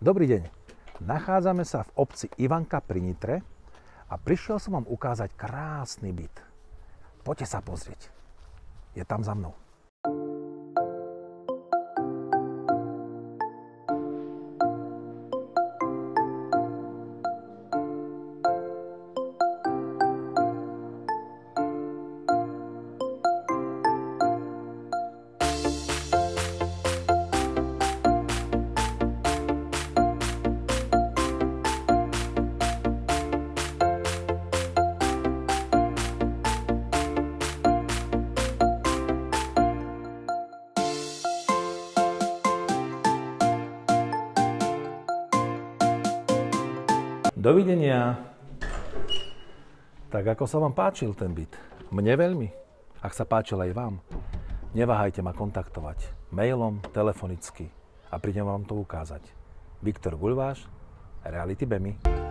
Dobrý deň. Nachádzame sa v obci Ivanka pri Nitre a prišiel som vám ukázať krásny byt. Poďte sa pozrieť. Je tam za mnou. Dovidenia. Tak ako sa vám páčil ten byt? Mne veľmi. Ak sa páčil aj vám, neváhajte ma kontaktovať mailom, telefonicky a prídem vám to ukázať. Viktor Gulváš, Reality Bemy.